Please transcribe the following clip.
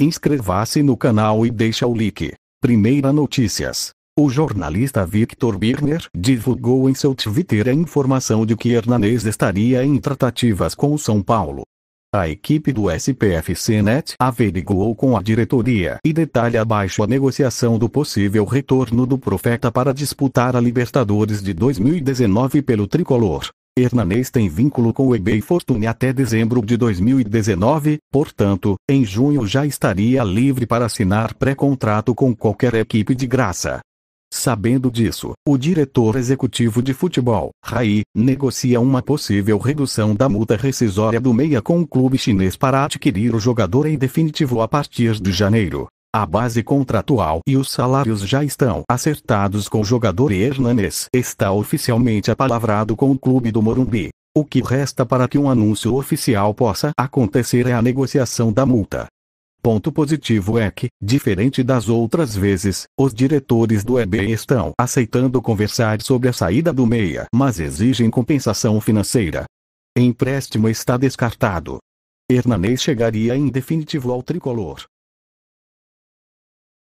Inscreva-se no canal e deixa o like. Primeira notícias. O jornalista Victor Birner divulgou em seu Twitter a informação de que Hernanês estaria em tratativas com o São Paulo. A equipe do SPFC Net averiguou com a diretoria e detalha abaixo a negociação do possível retorno do Profeta para disputar a Libertadores de 2019 pelo tricolor. Hernanês tem vínculo com o eBay Fortune até dezembro de 2019, portanto, em junho já estaria livre para assinar pré-contrato com qualquer equipe de graça. Sabendo disso, o diretor executivo de futebol, Rai, negocia uma possível redução da multa rescisória do meia com o clube chinês para adquirir o jogador em definitivo a partir de janeiro. A base contratual e os salários já estão acertados com o jogador e Hernanes está oficialmente apalavrado com o clube do Morumbi. O que resta para que um anúncio oficial possa acontecer é a negociação da multa. Ponto positivo é que, diferente das outras vezes, os diretores do EB estão aceitando conversar sobre a saída do meia, mas exigem compensação financeira. Empréstimo está descartado. Hernanês chegaria em definitivo ao tricolor.